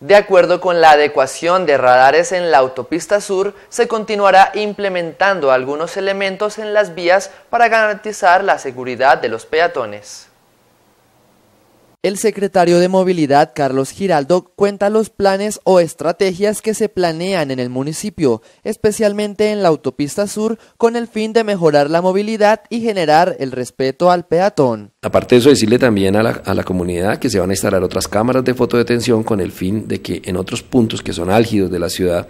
De acuerdo con la adecuación de radares en la autopista sur, se continuará implementando algunos elementos en las vías para garantizar la seguridad de los peatones. El secretario de Movilidad, Carlos Giraldo, cuenta los planes o estrategias que se planean en el municipio, especialmente en la autopista sur, con el fin de mejorar la movilidad y generar el respeto al peatón. Aparte de eso, decirle también a la, a la comunidad que se van a instalar otras cámaras de fotodetención con el fin de que en otros puntos que son álgidos de la ciudad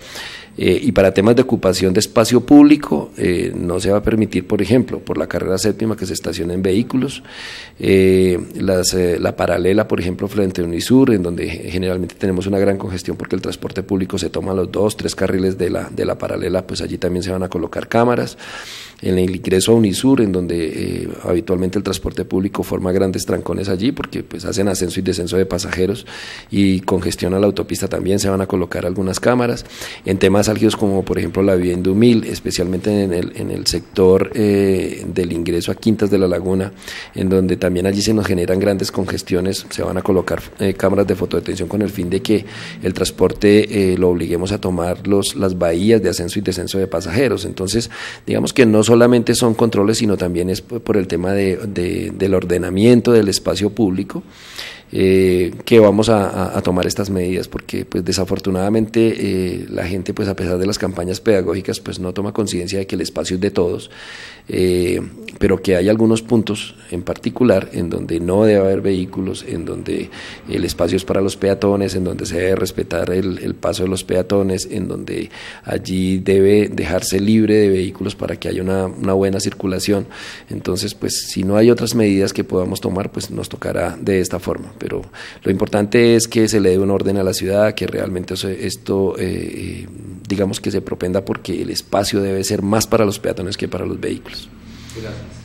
eh, y para temas de ocupación de espacio público eh, no se va a permitir, por ejemplo, por la carrera séptima que se estacionen vehículos, eh, las, la paralela, por ejemplo, frente a Unisur, en donde generalmente tenemos una gran congestión porque el transporte público se toma los dos, tres carriles de la, de la paralela, pues allí también se van a colocar cámaras. En el ingreso a Unisur, en donde habitualmente el transporte público forma grandes trancones allí, porque pues hacen ascenso y descenso de pasajeros y congestiona la autopista también, se van a colocar algunas cámaras. En temas álgidos como por ejemplo la vivienda humilde, especialmente en el, en el sector eh, del ingreso a Quintas de la Laguna, en donde también allí se nos generan grandes congestiones, se van a colocar eh, cámaras de fotodetención con el fin de que el transporte eh, lo obliguemos a tomar los, las bahías de ascenso y descenso de pasajeros. Entonces, digamos que no solamente son controles, sino también es por el tema de, del ordenamiento del espacio público. Eh, que vamos a, tomar estas medidas porque pues desafortunadamente eh, la gente pues a pesar de las campañas pedagógicas pues no toma conciencia de que el espacio es de todos eh, pero que hay algunos puntos en particular en donde no debe haber vehículos en donde el espacio es para los peatones en donde se debe respetar el, paso de los peatones en donde allí debe dejarse libre de vehículos para que haya una, buena circulación entonces pues si no hay otras medidas que podamos tomar pues nos tocará de esta forma pero lo importante es que se le dé un orden a la ciudad, que realmente esto, eh, digamos que se propenda porque el espacio debe ser más para los peatones que para los vehículos. Gracias.